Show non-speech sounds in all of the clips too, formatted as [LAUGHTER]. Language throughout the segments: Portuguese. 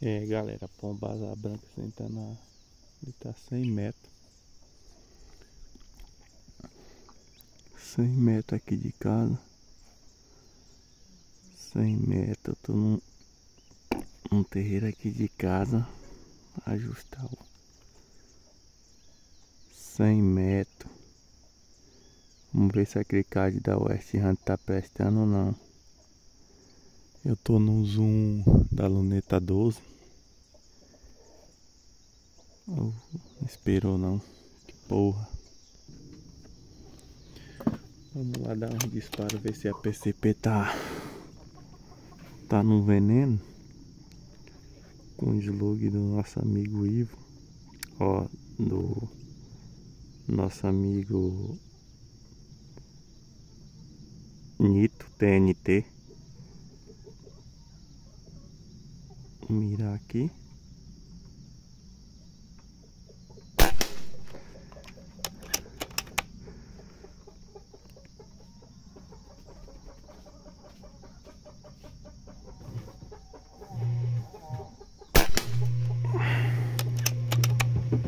É galera, pomba asa branca sentando a. Ele tá 100 metros. 100 metros aqui de casa. 100 metros, eu tô num, num terreiro aqui de casa. Ajustar o 100 metros. Vamos ver se aquele card da West Hunt tá prestando ou não. Eu tô no zoom da luneta 12. Não esperou não. Que porra. Vamos lá dar um disparo, ver se a PCP tá tá no veneno. Com o slug do nosso amigo Ivo. Ó, do nosso amigo Nito TNT. mirar aqui.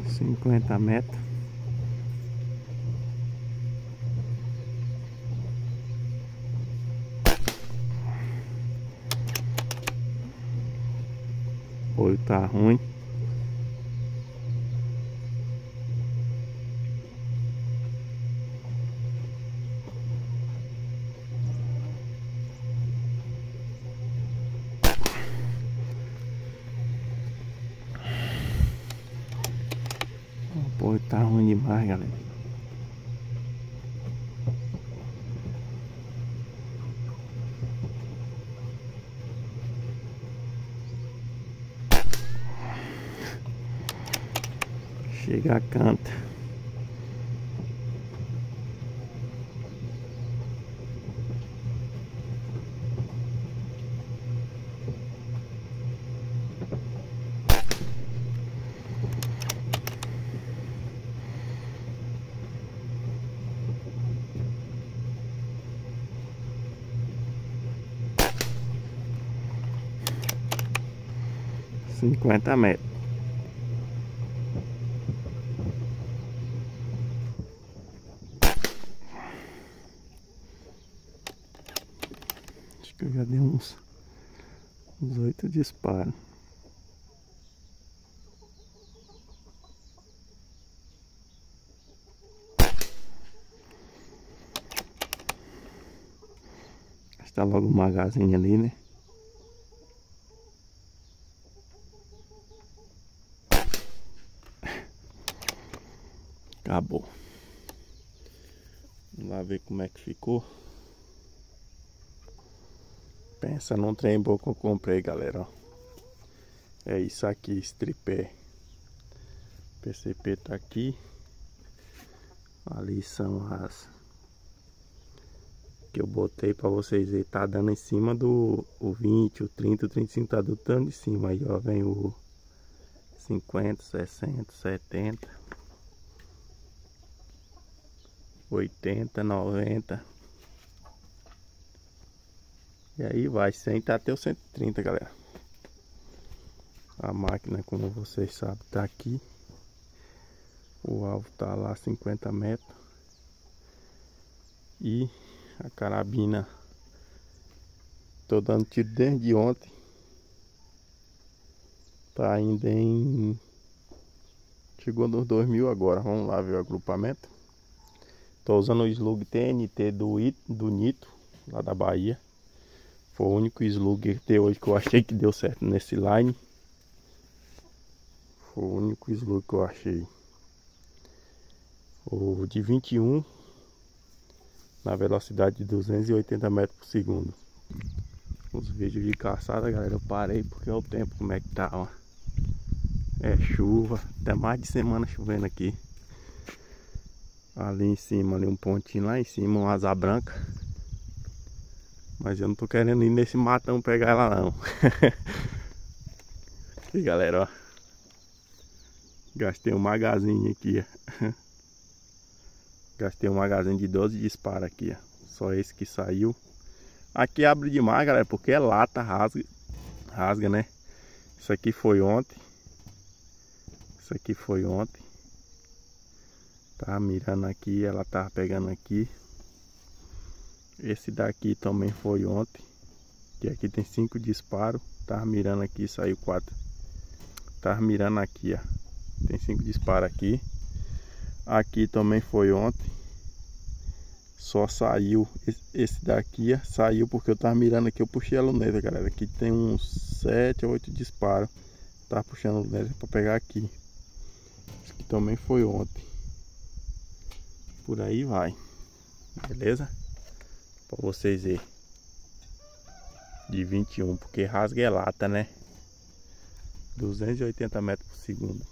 Cinquenta metros. apoio tá ruim. Apoio tá ruim demais, galera. Chega, canta. Cinquenta metros. que eu já dei uns, uns oito disparos. Está logo o magazine ali, né? Vamos lá ver como é que ficou. Pensa num trem bom que eu comprei, galera. É isso aqui, esse tripé. PCP tá aqui. Ali são as que eu botei pra vocês verem. Tá dando em cima do o 20, o 30, o 35 tá dando em cima. Aí ó, vem o 50, 60, 70, 80, 90. E aí vai, 100 tá até o 130, galera. A máquina, como vocês sabem, tá aqui. O alvo tá lá 50 metros. E a carabina tô dando tiro desde ontem. Tá ainda em chegou nos 2000 agora. Vamos lá ver o agrupamento. Tô usando o slug TNT do, do Nito, lá da Bahia. Foi o único slug que hoje que eu achei que deu certo nesse line. Foi o único slug que eu achei. O de 21 na velocidade de 280 metros por segundo. Os vídeos de caçada, galera, eu parei porque é o tempo como é que tá, ó. É chuva, até mais de semana chovendo aqui. Ali em cima, ali um pontinho lá em cima, uma asa branca. Mas eu não tô querendo ir nesse matão pegar ela não. aqui [LAUGHS] galera, ó. Gastei um magazine aqui, ó. [LAUGHS] Gastei um magazine de 12 disparos aqui, ó. Só esse que saiu. Aqui abre demais, galera, porque é lata, rasga. Rasga, né? Isso aqui foi ontem. Isso aqui foi ontem. Tava mirando aqui, ela tava pegando aqui. Esse daqui também foi ontem. Que aqui tem cinco disparos. Tava mirando aqui, saiu quatro. Tava mirando aqui, ó. Tem cinco disparos aqui. Aqui também foi ontem. Só saiu esse daqui, ó, saiu porque eu tava mirando aqui, eu puxei a luneta, galera. Aqui tem uns sete ou oito disparos. Tava puxando a luneta para pegar aqui. Esse aqui também foi ontem. Por aí vai. Beleza? Para vocês verem. De 21, porque rasga é lata, né? 280 metros por segundo.